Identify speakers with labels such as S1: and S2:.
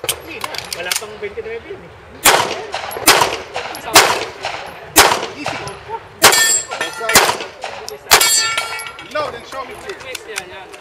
S1: No, then
S2: Wala pang 29 eh.
S1: Easy. and show me please.